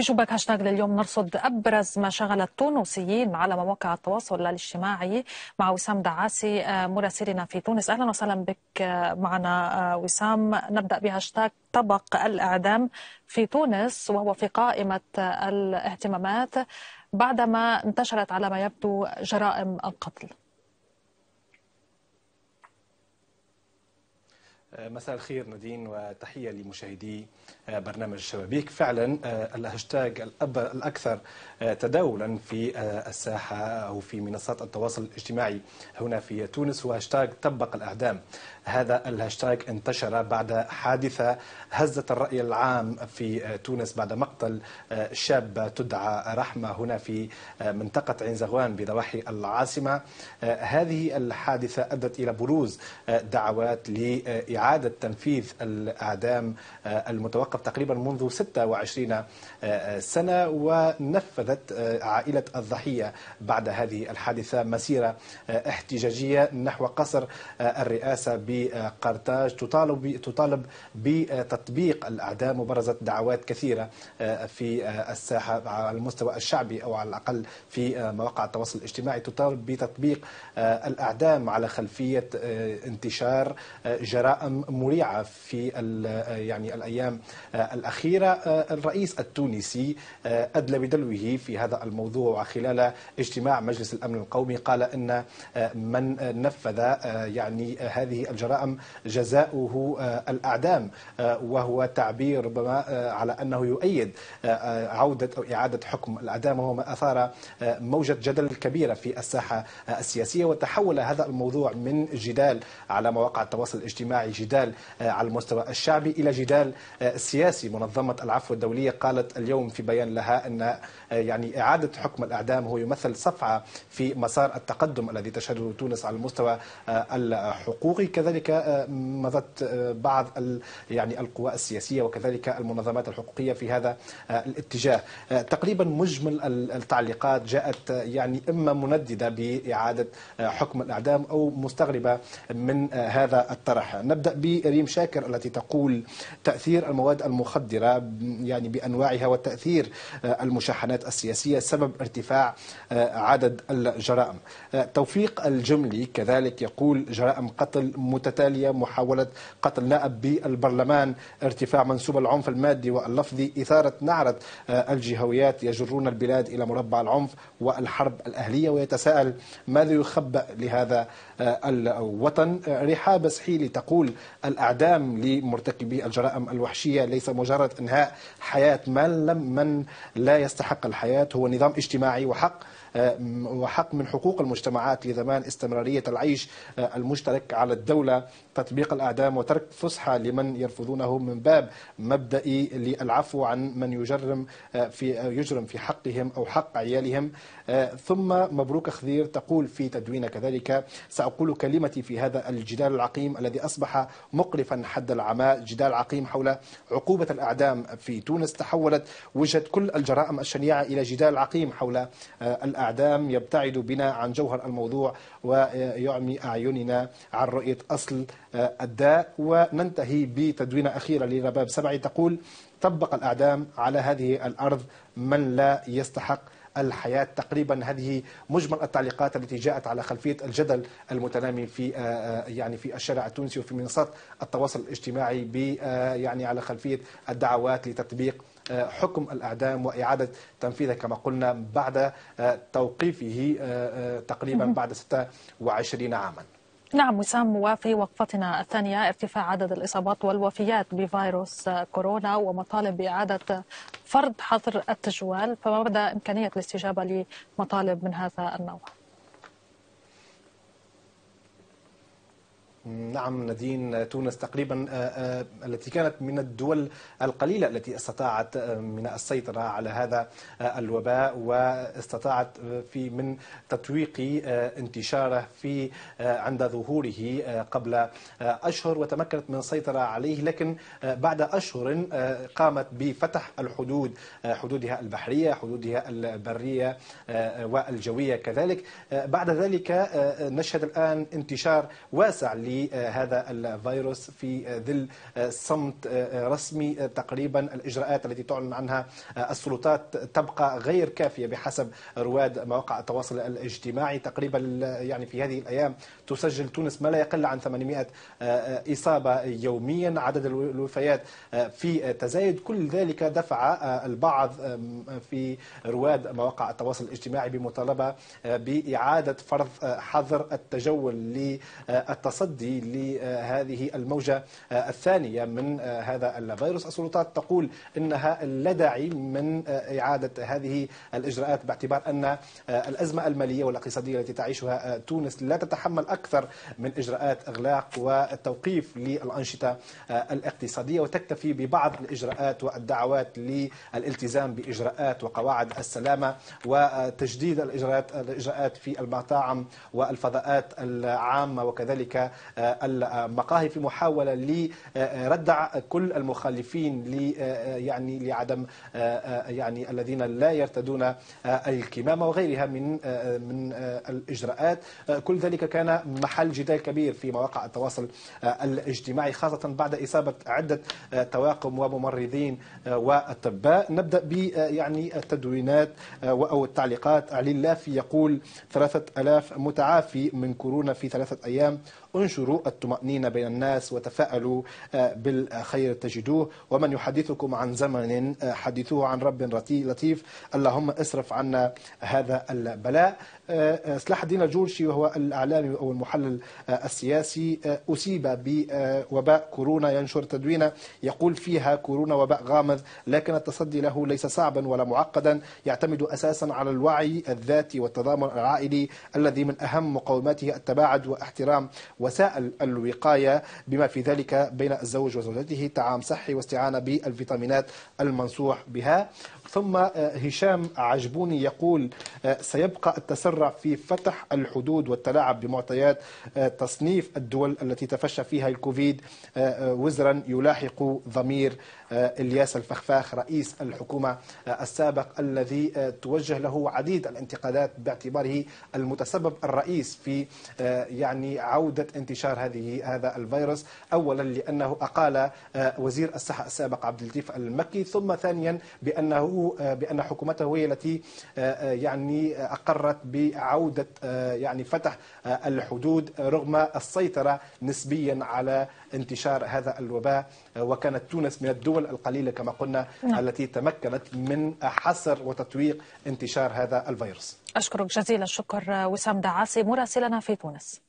في شباك هاشتاج لليوم نرصد أبرز ما شغل التونسيين على مواقع التواصل الاجتماعي مع وسام دعاسي مراسلنا في تونس. أهلا وسهلا بك معنا وسام. نبدأ بهاشتاج طبق الإعدام في تونس وهو في قائمة الاهتمامات بعدما انتشرت على ما يبدو جرائم القتل. مساء الخير نادين وتحية لمشاهدي برنامج شبابيك. فعلا الهاشتاج الأكثر تداولا في الساحة أو في منصات التواصل الاجتماعي هنا في تونس هو هاشتاج طبق الأعدام. هذا الهاشتاج انتشر بعد حادثة هزت الرأي العام في تونس بعد مقتل شابة تدعى رحمة هنا في منطقة عين زغوان بضواحي العاصمة هذه الحادثة أدت إلى بروز دعوات لإعادة تنفيذ الأعدام المتوقف تقريبا منذ 26 سنة ونفذت عائلة الضحية بعد هذه الحادثة مسيرة احتجاجية نحو قصر الرئاسة بقرطاج تطالب تطالب بتطبيق الاعدام وبرزت دعوات كثيرة في الساحة على المستوى الشعبي أو على الأقل في مواقع التواصل الاجتماعي. تطالب بتطبيق الاعدام على خلفية انتشار جرائم مريعة في يعني الأيام الأخيرة. الرئيس التونسي أدلى بدلوه في هذا الموضوع خلال اجتماع مجلس الأمن القومي قال إن من نفذ يعني هذه الجرائم جزاؤه الأعدام وهو تعبير ربما على أنه يؤيد عودة أو إعادة حكم الأعدام وهو ما أثار موجة جدل كبيرة في الساحة السياسية وتحول هذا الموضوع من جدال على مواقع التواصل الاجتماعي جدال على المستوى الشعبي إلى جدال سياسي. منظمة العفو الدولية قالت اليوم في بيان لها أن يعني إعادة حكم الأعدام هو يمثل صفعة في مسار التقدم الذي تشهده تونس على المستوى الحقوقي. كذلك مضت بعض يعني القوى السياسية وكذلك المنظمات الحقوقية في هذا الاتجاه. تقريبا مجمل التعليقات جاءت يعني إما منددة بإعادة حكم الأعدام أو مستغربة من هذا الطرح. نبدأ بريم شاكر التي تقول تأثير المواد المخدرة يعني بأنواعها وتأثير المشاحنات السياسية سبب ارتفاع عدد الجرائم. توفيق الجملي كذلك يقول جرائم قتل متتالية محاولة قتل نائب بالبرلمان ارتفاع منسوب العنف المادي واللفظي إثارة نعرة الجهويات. يجرون البلاد إلى مربع العنف والحرب الأهلية. ويتساءل ماذا يخبأ لهذا الوطن؟ رحاب سحيلي تقول الأعدام لمرتكبي الجرائم الوحشية ليس مجرد إنهاء حياة. من لم من لا يستحق الحياة هو نظام اجتماعي وحق وحق من حقوق المجتمعات لضمان استمرارية العيش المشترك على الدولة تطبيق الأعدام وترك فسحة لمن يرفضونه من باب مبدئي للعفو عن من يجرم في يجرم في حقهم أو حق عيالهم. ثم مبروك خضير تقول في تدوين كذلك سأقول كلمتي في هذا الجدال العقيم الذي أصبح مقرفا حد العماء جدال عقيم حول عقوبة الأعدام في تونس. تحولت وجهة كل الجرائم الشنيعة إلى جدال عقيم حول الأعدام. يبتعد بنا عن جوهر الموضوع ويعمي أعيننا عن رؤية أصل الداء. وننتهي بتدوينة أخيرة لرباب سبعي. تقول طبق الأعدام على هذه الأرض من لا يستحق الحياة تقريبا. هذه مجمل التعليقات التي جاءت على خلفية الجدل المتنامي في يعني في الشارع التونسي وفي منصات التواصل الاجتماعي ب يعني على خلفية الدعوات لتطبيق حكم الأعدام وإعادة تنفيذه كما قلنا بعد توقيفه تقريبا بعد 26 عاما. نعم وسام وفي وقفتنا الثانية ارتفاع عدد الإصابات والوفيات بفيروس كورونا ومطالب بإعادة فرض حظر التجوال فما مدى إمكانية الاستجابة لمطالب من هذا النوع؟ نعم نادين تونس تقريبا التي كانت من الدول القليلة التي استطاعت من السيطرة على هذا الوباء واستطاعت في من تتويق انتشاره في عند ظهوره قبل أشهر وتمكنت من السيطرة عليه. لكن بعد أشهر قامت بفتح الحدود حدودها البحرية حدودها البرية والجوية كذلك. بعد ذلك نشهد الآن انتشار واسع لهذا الفيروس في ظل صمت رسمي تقريبا الإجراءات التي تعلن عنها السلطات تبقى غير كافية بحسب رواد مواقع التواصل الاجتماعي. تقريبا يعني في هذه الأيام تسجل تونس ما لا يقل عن 800 إصابة يوميا. عدد الوفيات في تزايد. كل ذلك دفع البعض في رواد مواقع التواصل الاجتماعي بمطالبة بإعادة فرض حظر التجول للتصدي لهذه الموجة الثانية من هذا الفيروس. السلطات تقول إنها لا داعي من إعادة هذه الإجراءات باعتبار أن الأزمة المالية والاقتصادية التي تعيشها تونس لا تتحمل أكثر من إجراءات إغلاق والتوقيف للأنشطة الاقتصادية. وتكتفي ببعض الإجراءات والدعوات للالتزام بإجراءات وقواعد السلامة وتجديد الإجراءات الإجراءات في المطاعم والفضاءات العامة. وكذلك المقاهي في محاولة لردع كل المخالفين ل يعني لعدم يعني الذين لا يرتدون الكمامة وغيرها من من الإجراءات. كل ذلك كان محل جدال كبير في مواقع التواصل الاجتماعي خاصة بعد إصابة عدة طواقم وممرضين وأطباء. نبدأ ب يعني التدوينات أو التعليقات. علي اللافي يقول ثلاثة ألاف متعافي من كورونا في ثلاثة أيام. انشروا الطمأنينة بين الناس وتفاءلوا بالخير تجدوه. ومن يحدثكم عن زمن حدثوه عن رب لطيف. اللهم اصرف عنا هذا البلاء. سلاح الدين الجورشي وهو الإعلامي أو المحلل السياسي أصيب بوباء كورونا ينشر تدوينه. يقول فيها كورونا وباء غامض لكن التصدي له ليس صعبا ولا معقدا. يعتمد أساسا على الوعي الذاتي والتضامن العائلي الذي من أهم مقوماته التباعد واحترام وسائل الوقاية بما في ذلك بين الزوج وزوجته تعام صحي واستعانة بالفيتامينات المنصوح بها. ثم هشام عجبوني يقول سيبقى التسرع في فتح الحدود والتلاعب بمعطيات تصنيف الدول التي تفشى فيها الكوفيد وزرا يلاحق ضمير إلياس الفخفاخ رئيس الحكومة السابق الذي توجه له عديد الانتقادات باعتباره المتسبب الرئيس في يعني عودة انتشار هذه هذا الفيروس. أولا لأنه أقال وزير الصحة السابق عبد اللطيف المكي ثم ثانيا بأنه بأن حكومته هي التي يعني أقرت بعودة يعني فتح الحدود رغم السيطرة نسبيا على انتشار هذا الوباء وكانت تونس من الدول القليلة كما قلنا نعم. التي تمكنت من حصر وتطويق انتشار هذا الفيروس أشكرك جزيل الشكر وسام دعاسي مراسلنا في تونس